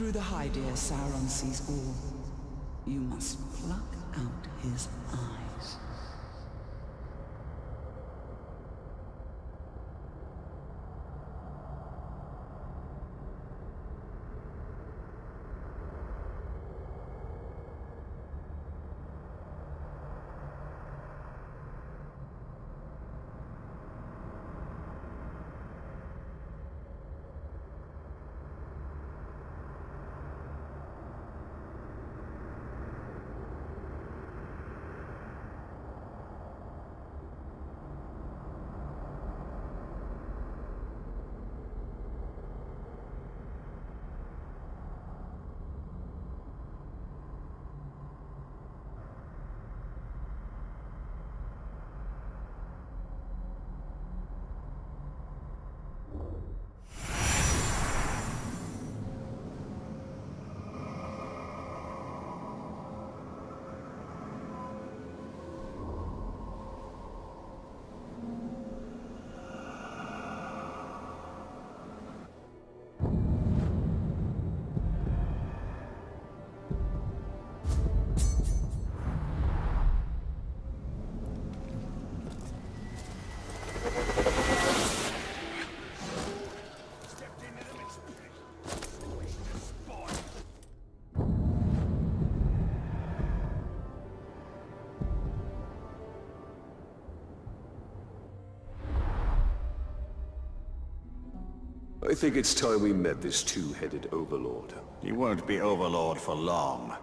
Through the high deer, Sauron sees all. You must pluck out his eyes. I think it's time we met this two-headed overlord. He won't be overlord for long.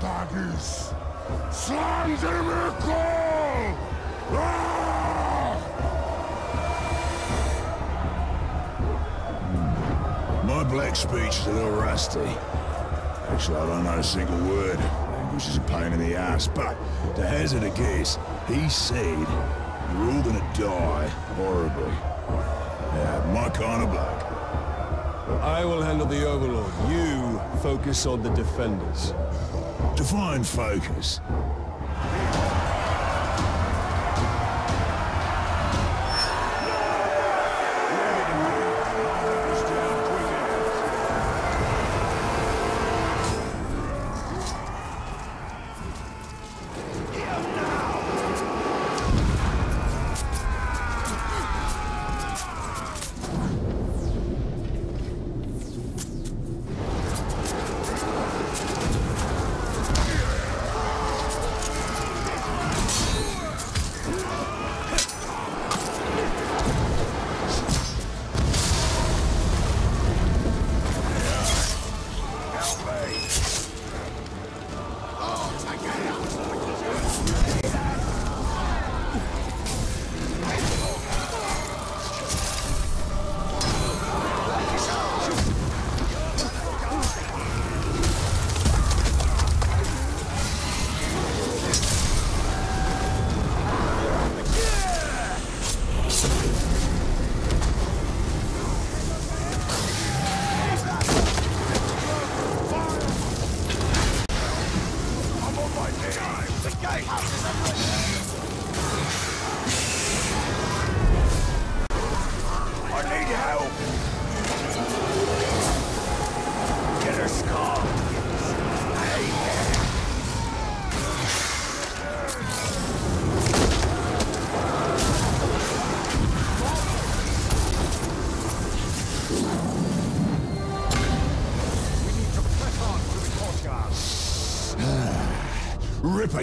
Huzrakotagis, Slanzimikol! Ah! My black speech is a little rusty. Actually, I don't know a single word. Language is a pain in the ass, but to hazard a guess, he said you're all gonna die horribly. Yeah, my kind of bloke. I will handle the Overlord. You focus on the Defenders. Define focus.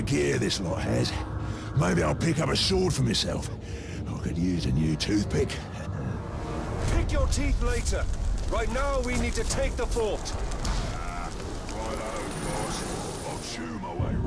Gear this lot has. Maybe I'll pick up a sword for myself. I could use a new toothpick. Pick your teeth later. Right now, we need to take the fort. Ah, righto, boss. I'll chew my way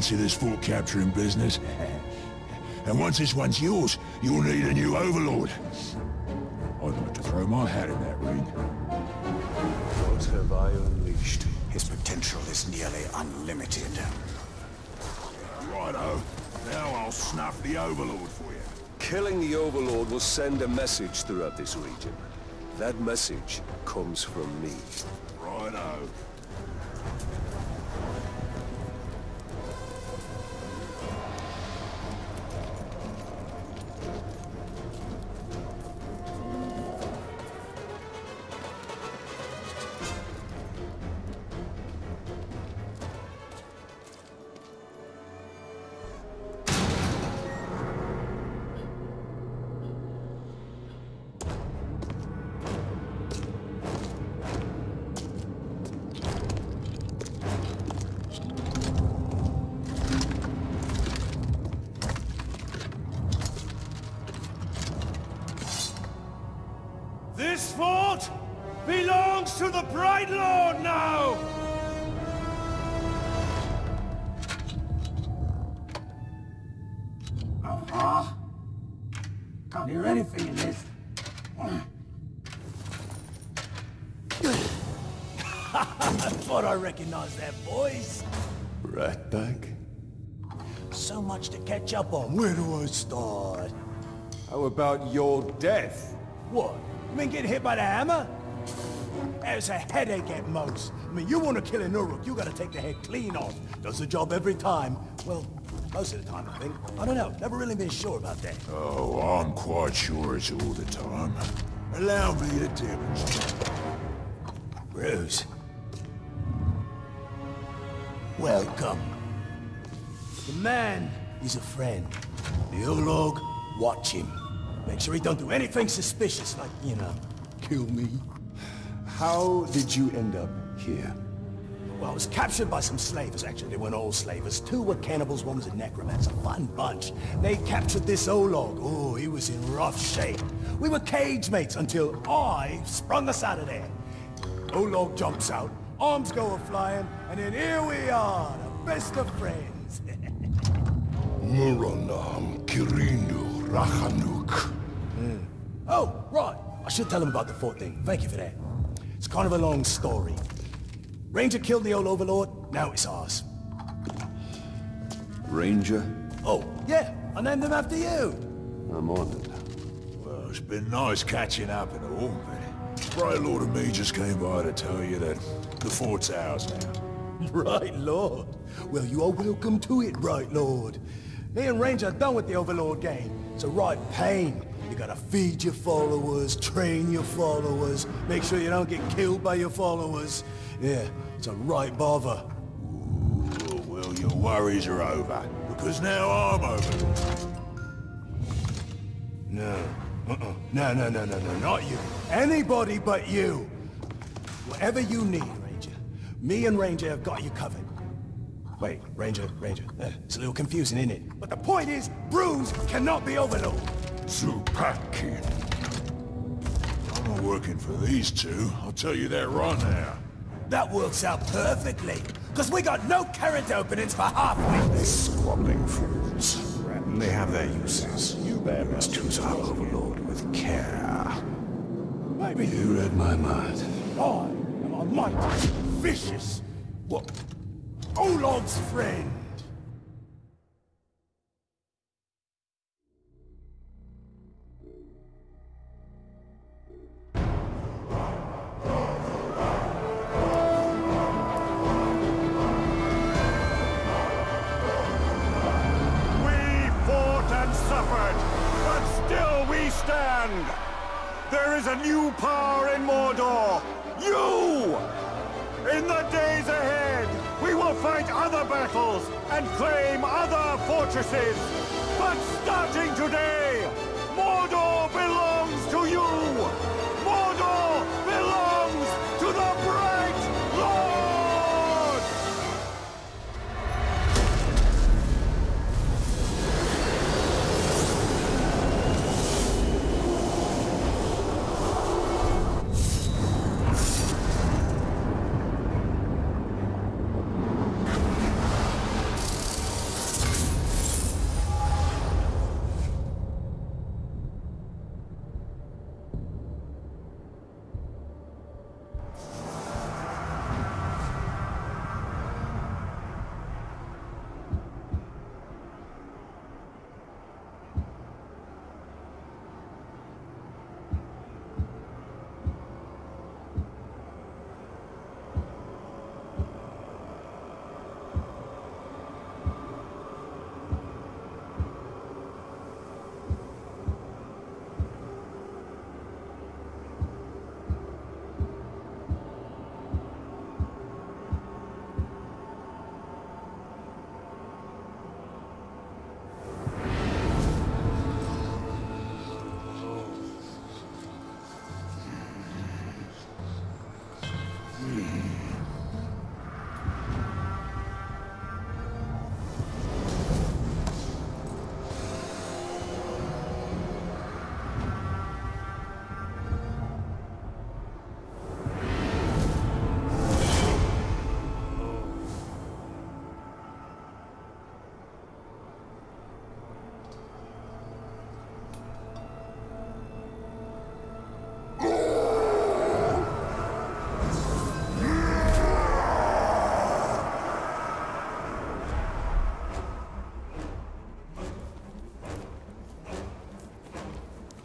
fancy this fort capturing business. And once this one's yours, you'll need a new overlord. I'd like to throw my hat in that ring. What have I unleashed? His potential is nearly unlimited. Righto. Now I'll snuff the overlord for you. Killing the Overlord will send a message throughout this region. That message comes from me. Righto. belongs to the Bright Lord now! Uh-huh. Can't hear anything in this. thought I recognized that voice. Ratbag? So much to catch up on. Where do I start? How about your death? What? You mean getting hit by the hammer? It's a headache at most. I mean, you want to kill an Uruk, you gotta take the head clean off. Does the job every time. Well, most of the time, I think. I don't know. Never really been sure about that. Oh, I'm quite sure it's all the time. Allow me to demonstrate. Bruce. Welcome. The man is a friend. The Olog, watch him. Make sure he don't do anything suspicious, like, you know, kill me. How did you end up here? Well, I was captured by some slavers, actually. They weren't all slavers. Two were cannibals, one was a necromancer. A fun bunch. They captured this Olog. Oh, he was in rough shape. We were cage mates until I sprung us out of there. Olog jumps out, arms go a-flying, and then here we are, the best of friends. Muranam Kirindu Rachanuk. Hmm. oh, right. I should tell him about the fort thing. Thank you for that. It's kind of a long story. Ranger killed the old overlord, now it's ours. Ranger? Oh, yeah, I named him after you. I'm honored. Well, it's been nice catching up and all, but Bright Lord and me just came by to tell you that the fort's ours now. Right, Lord. Well, you are welcome to it, Right, Lord. Me and Ranger are done with the Overlord game. It's a right pain. You gotta feed your followers, train your followers, make sure you don't get killed by your followers. Yeah, it's a right bother. Ooh, well, your worries are over, because now I'm over. No. Uh-uh. No, no, no, no, no, not you. Anybody but you. Whatever you need, Ranger. Me and Ranger have got you covered. Wait, Ranger, Ranger. Uh, it's a little confusing, isn't it? But the point is, Bruise cannot be Overlord. Zupatkin. I'm not working for these two, I'll tell you that right now. That works out perfectly. Because we got no current openings for halfway. Squabbling fools. They have their uses. You must choose our overlord with care. Maybe You read my mind. I am a mighty, vicious, what? Olog's friend. And claim other fortresses.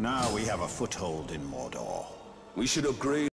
Now we have a foothold in Mordor. We should upgrade...